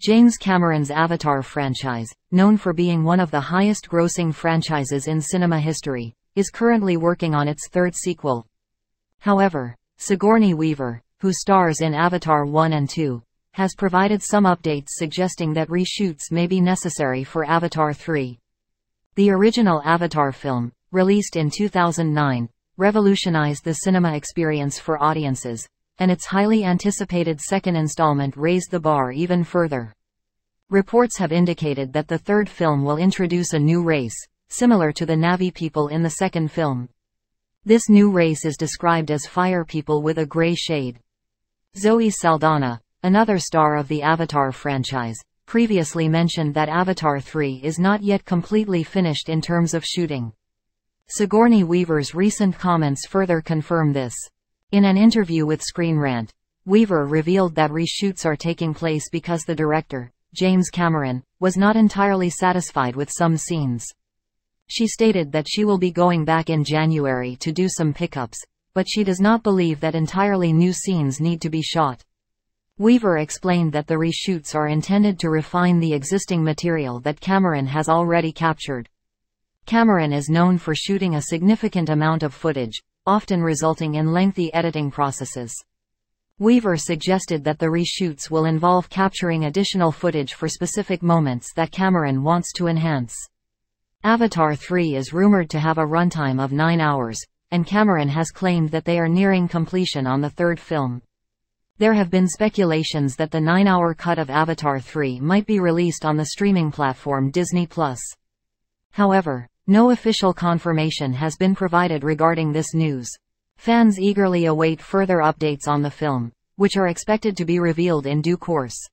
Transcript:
James Cameron's Avatar franchise, known for being one of the highest-grossing franchises in cinema history, is currently working on its third sequel. However, Sigourney Weaver, who stars in Avatar 1 and 2, has provided some updates suggesting that reshoots may be necessary for Avatar 3. The original Avatar film, released in 2009, revolutionized the cinema experience for audiences, and its highly anticipated second installment raised the bar even further. Reports have indicated that the third film will introduce a new race, similar to the Na'vi people in the second film. This new race is described as fire people with a gray shade. Zoe Saldana, another star of the Avatar franchise, previously mentioned that Avatar 3 is not yet completely finished in terms of shooting. Sigourney Weaver's recent comments further confirm this. In an interview with Screen Rant, Weaver revealed that reshoots are taking place because the director, James Cameron, was not entirely satisfied with some scenes. She stated that she will be going back in January to do some pickups, but she does not believe that entirely new scenes need to be shot. Weaver explained that the reshoots are intended to refine the existing material that Cameron has already captured. Cameron is known for shooting a significant amount of footage, often resulting in lengthy editing processes. Weaver suggested that the reshoots will involve capturing additional footage for specific moments that Cameron wants to enhance. Avatar 3 is rumored to have a runtime of 9 hours, and Cameron has claimed that they are nearing completion on the third film. There have been speculations that the 9-hour cut of Avatar 3 might be released on the streaming platform Disney+. However, no official confirmation has been provided regarding this news. Fans eagerly await further updates on the film, which are expected to be revealed in due course.